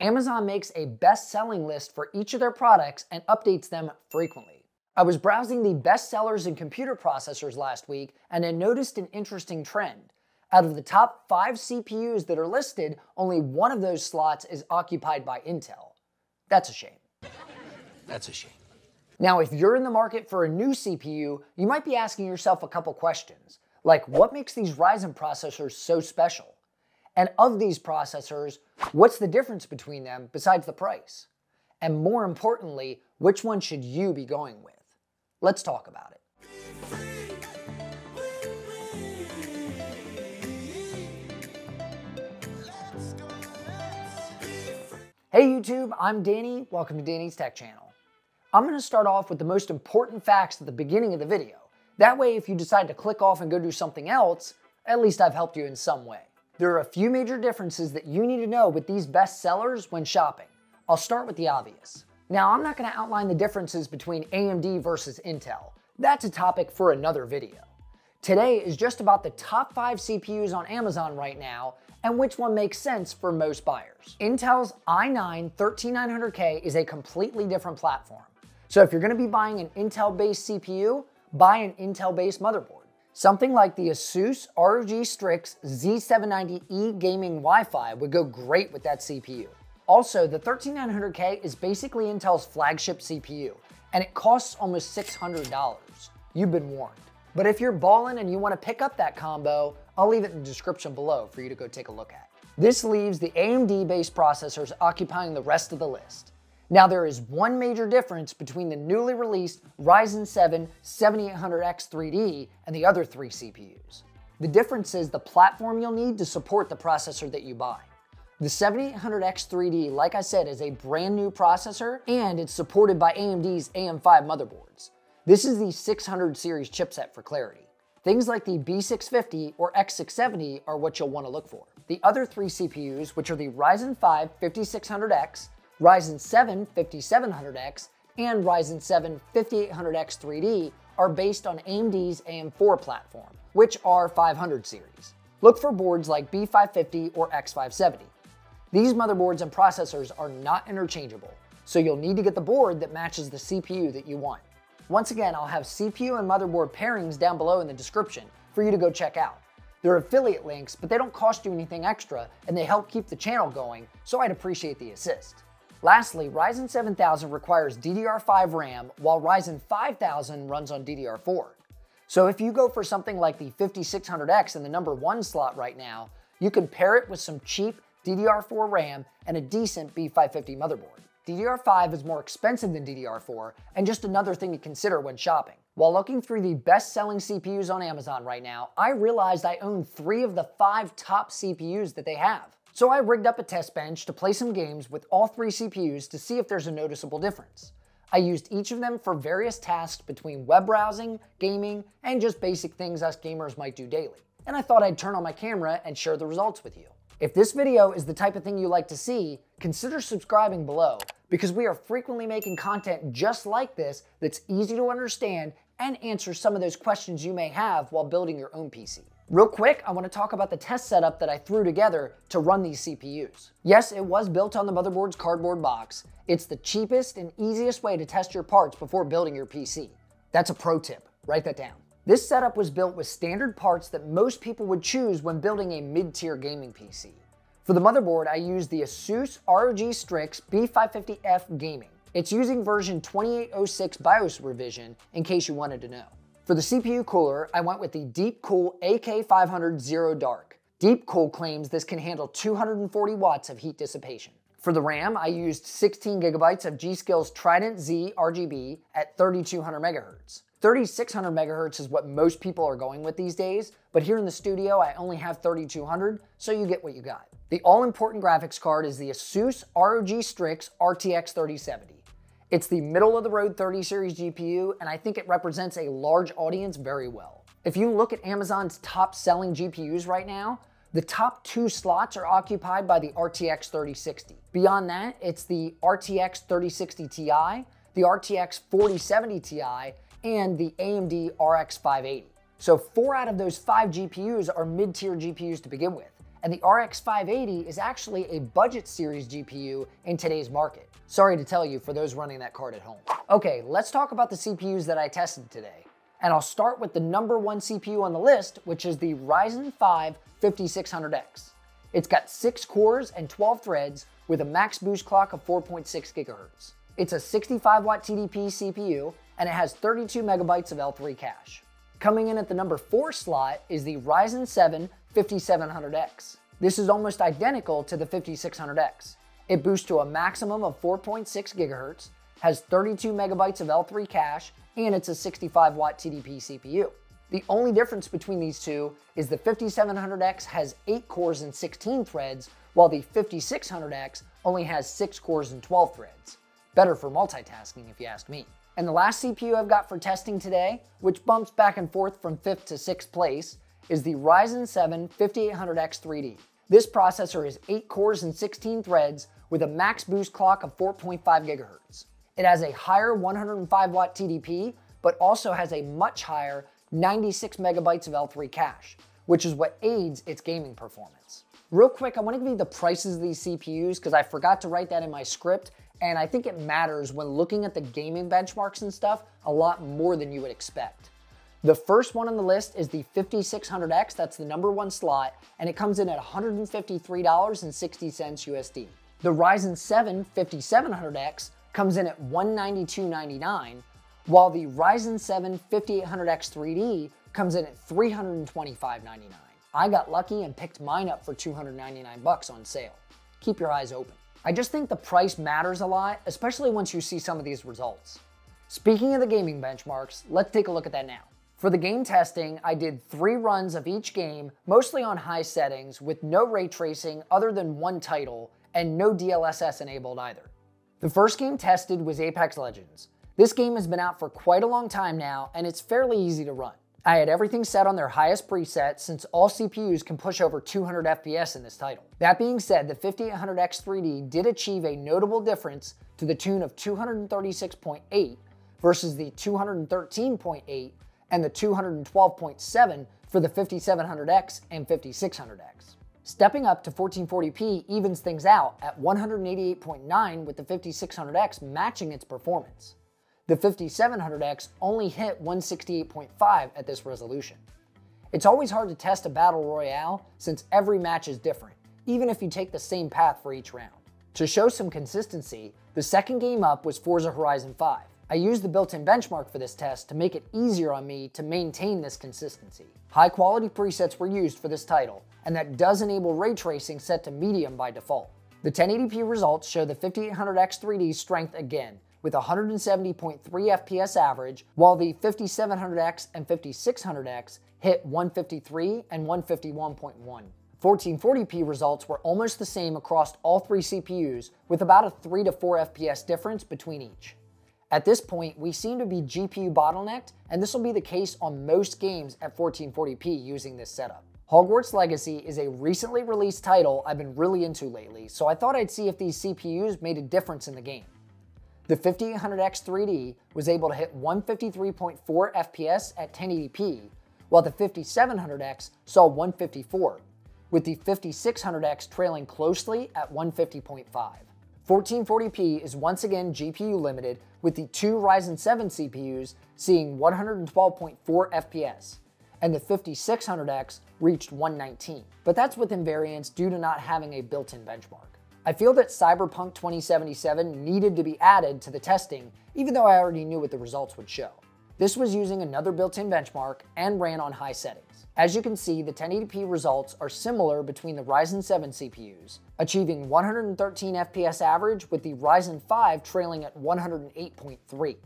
Amazon makes a best selling list for each of their products and updates them frequently. I was browsing the best sellers in computer processors last week and I noticed an interesting trend. Out of the top five CPUs that are listed, only one of those slots is occupied by Intel. That's a shame. That's a shame. Now, if you're in the market for a new CPU, you might be asking yourself a couple questions, like what makes these Ryzen processors so special? And of these processors, what's the difference between them besides the price? And more importantly, which one should you be going with? Let's talk about it. Hey YouTube, I'm Danny. Welcome to Danny's Tech Channel. I'm going to start off with the most important facts at the beginning of the video. That way, if you decide to click off and go do something else, at least I've helped you in some way. There are a few major differences that you need to know with these best sellers when shopping. I'll start with the obvious. Now, I'm not going to outline the differences between AMD versus Intel. That's a topic for another video. Today is just about the top 5 CPUs on Amazon right now and which one makes sense for most buyers. Intel's i9 13900K is a completely different platform. So if you're going to be buying an Intel-based CPU, buy an Intel-based motherboard. Something like the Asus ROG Strix Z790E gaming Wi-Fi would go great with that CPU. Also, the 13900K is basically Intel's flagship CPU, and it costs almost $600. You've been warned. But if you're balling and you want to pick up that combo, I'll leave it in the description below for you to go take a look at. This leaves the AMD-based processors occupying the rest of the list. Now there is one major difference between the newly released Ryzen 7 7800X 3D and the other three CPUs. The difference is the platform you'll need to support the processor that you buy. The 7800X 3D, like I said, is a brand new processor and it's supported by AMD's AM5 motherboards. This is the 600 series chipset for clarity. Things like the B650 or X670 are what you'll want to look for. The other three CPUs, which are the Ryzen 5 5600X, Ryzen 7 5700X and Ryzen 7 5800X 3D are based on AMD's AM4 platform, which are 500 series. Look for boards like B550 or X570. These motherboards and processors are not interchangeable, so you'll need to get the board that matches the CPU that you want. Once again, I'll have CPU and motherboard pairings down below in the description for you to go check out. They're affiliate links, but they don't cost you anything extra and they help keep the channel going, so I'd appreciate the assist. Lastly, Ryzen 7000 requires DDR5 RAM, while Ryzen 5000 runs on DDR4. So if you go for something like the 5600X in the number one slot right now, you can pair it with some cheap DDR4 RAM and a decent B550 motherboard. DDR5 is more expensive than DDR4, and just another thing to consider when shopping. While looking through the best-selling CPUs on Amazon right now, I realized I own three of the five top CPUs that they have. So I rigged up a test bench to play some games with all three CPUs to see if there's a noticeable difference. I used each of them for various tasks between web browsing, gaming, and just basic things us gamers might do daily. And I thought I'd turn on my camera and share the results with you. If this video is the type of thing you like to see, consider subscribing below because we are frequently making content just like this that's easy to understand and answer some of those questions you may have while building your own PC. Real quick, I want to talk about the test setup that I threw together to run these CPUs. Yes, it was built on the motherboard's cardboard box. It's the cheapest and easiest way to test your parts before building your PC. That's a pro tip. Write that down. This setup was built with standard parts that most people would choose when building a mid-tier gaming PC. For the motherboard, I used the Asus ROG Strix B550F Gaming. It's using version 2806 BIOS revision in case you wanted to know. For the CPU cooler, I went with the Deepcool AK500 Zero Dark. Deepcool claims this can handle 240 watts of heat dissipation. For the RAM, I used 16 gigabytes of G.Skill's Trident Z RGB at 3200 megahertz. 3600 megahertz is what most people are going with these days, but here in the studio I only have 3200, so you get what you got. The all-important graphics card is the Asus ROG Strix RTX 3070. It's the middle of the road 30 series GPU, and I think it represents a large audience very well. If you look at Amazon's top selling GPUs right now, the top two slots are occupied by the RTX 3060. Beyond that, it's the RTX 3060 Ti, the RTX 4070 Ti, and the AMD RX 580. So four out of those five GPUs are mid-tier GPUs to begin with. And the RX 580 is actually a budget series GPU in today's market. Sorry to tell you for those running that card at home. Okay, let's talk about the CPUs that I tested today. And I'll start with the number one CPU on the list, which is the Ryzen 5 5600X. It's got 6 cores and 12 threads with a max boost clock of 4.6 gigahertz. It's a 65 watt TDP CPU and it has 32 megabytes of L3 cache. Coming in at the number 4 slot is the Ryzen 7 5700X. This is almost identical to the 5600X. It boosts to a maximum of 4.6 gigahertz, has 32 megabytes of L3 cache, and it's a 65 watt TDP CPU. The only difference between these two is the 5700X has 8 cores and 16 threads, while the 5600X only has 6 cores and 12 threads. Better for multitasking if you ask me. And the last CPU I've got for testing today, which bumps back and forth from 5th to 6th place, is the Ryzen 7 5800X 3D. This processor is 8 cores and 16 threads with a max boost clock of 4.5 gigahertz. It has a higher 105 watt TDP, but also has a much higher 96 megabytes of L3 cache, which is what aids its gaming performance. Real quick, I want to give you the prices of these CPUs because I forgot to write that in my script, and I think it matters when looking at the gaming benchmarks and stuff a lot more than you would expect. The first one on the list is the 5600X, that's the number one slot, and it comes in at $153.60 USD. The Ryzen 7 5700X comes in at $192.99, while the Ryzen 7 5800X 3D comes in at $325.99. I got lucky and picked mine up for 299 bucks on sale. Keep your eyes open. I just think the price matters a lot, especially once you see some of these results. Speaking of the gaming benchmarks, let's take a look at that now. For the game testing, I did three runs of each game, mostly on high settings, with no ray tracing other than one title, and no DLSS enabled either. The first game tested was Apex Legends. This game has been out for quite a long time now, and it's fairly easy to run. I had everything set on their highest preset since all CPUs can push over 200 FPS in this title. That being said, the 5800X 3D did achieve a notable difference to the tune of 236.8 versus the 213.8 and the 212.7 for the 5700X and 5600X. Stepping up to 1440p evens things out at 188.9 with the 5600X matching its performance. The 5700X only hit 168.5 at this resolution. It's always hard to test a battle royale since every match is different, even if you take the same path for each round. To show some consistency, the second game up was Forza Horizon 5. I used the built-in benchmark for this test to make it easier on me to maintain this consistency. High quality presets were used for this title, and that does enable ray tracing set to medium by default. The 1080p results show the 5800X 3D strength again, with 170.3 FPS average, while the 5700X and 5600X hit 153 and 151.1. 1440p results were almost the same across all three CPUs, with about a 3 to 4 FPS difference between each. At this point, we seem to be GPU bottlenecked, and this will be the case on most games at 1440p using this setup. Hogwarts Legacy is a recently released title I've been really into lately, so I thought I'd see if these CPUs made a difference in the game. The 5800X 3D was able to hit 153.4 FPS at 1080p, while the 5700X saw 154, with the 5600X trailing closely at 150.5. 1440p is once again GPU limited, with the two Ryzen 7 CPUs seeing 112.4 FPS, and the 5600X reached 119. But that's with invariance due to not having a built-in benchmark. I feel that Cyberpunk 2077 needed to be added to the testing, even though I already knew what the results would show. This was using another built-in benchmark and ran on high settings. As you can see, the 1080p results are similar between the Ryzen 7 CPUs, achieving 113 FPS average with the Ryzen 5 trailing at 108.3.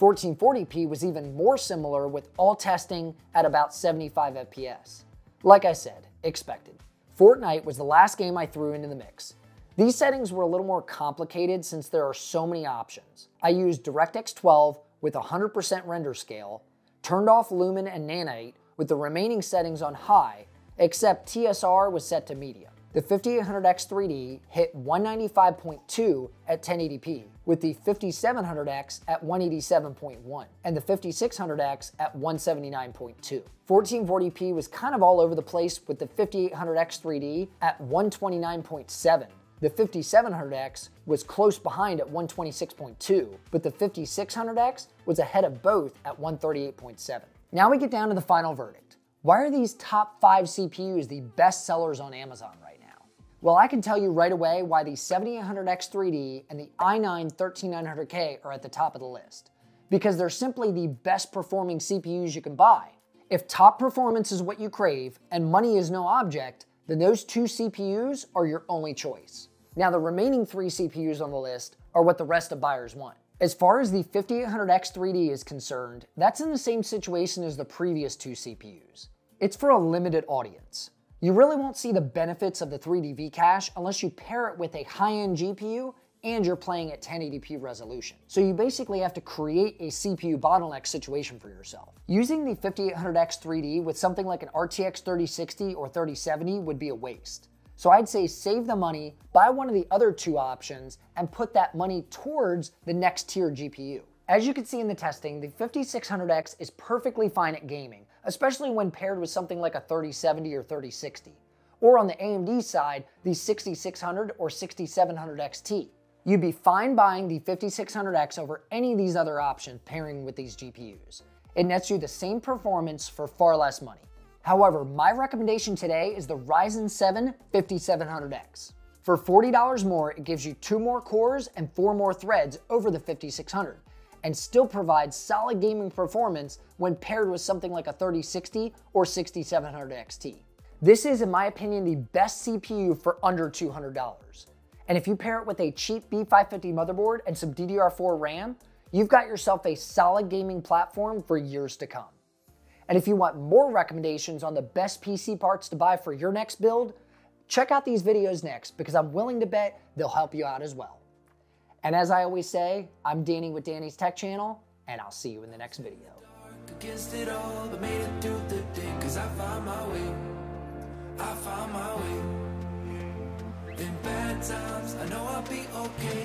1440p was even more similar with all testing at about 75 FPS. Like I said, expected. Fortnite was the last game I threw into the mix. These settings were a little more complicated since there are so many options. I used DirectX 12 with 100% render scale, turned off Lumen and Nanite with the remaining settings on high, except TSR was set to medium. The 5800X 3D hit 195.2 at 1080p, with the 5700X at 187.1, and the 5600X at 179.2. 1440p was kind of all over the place with the 5800X 3D at 129.7. The 5700X was close behind at 126.2, but the 5600X was ahead of both at 138.7. Now we get down to the final verdict. Why are these top 5 CPUs the best sellers on Amazon right now? well, I can tell you right away why the 7800X 3D and the i9 13900K are at the top of the list. Because they're simply the best performing CPUs you can buy. If top performance is what you crave and money is no object, then those two CPUs are your only choice. Now, the remaining three CPUs on the list are what the rest of buyers want. As far as the 5800X 3D is concerned, that's in the same situation as the previous two CPUs. It's for a limited audience. You really won't see the benefits of the 3D V-Cache unless you pair it with a high-end GPU and you're playing at 1080p resolution. So you basically have to create a CPU bottleneck situation for yourself. Using the 5800X 3D with something like an RTX 3060 or 3070 would be a waste. So I'd say save the money, buy one of the other two options, and put that money towards the next tier GPU. As you can see in the testing, the 5600X is perfectly fine at gaming, especially when paired with something like a 3070 or 3060. Or on the AMD side, the 6600 or 6700 XT. You'd be fine buying the 5600X over any of these other options pairing with these GPUs. It nets you the same performance for far less money. However, my recommendation today is the Ryzen 7 5700X. For $40 more, it gives you two more cores and four more threads over the 5600, and still provides solid gaming performance when paired with something like a 3060 or 6700 XT. This is, in my opinion, the best CPU for under $200. And if you pair it with a cheap B550 motherboard and some DDR4 RAM, you've got yourself a solid gaming platform for years to come. And if you want more recommendations on the best PC parts to buy for your next build, check out these videos next because I'm willing to bet they'll help you out as well. And as I always say, I'm Danny with Danny's Tech Channel, and I'll see you in the next video. In bad times, I know I'll be okay.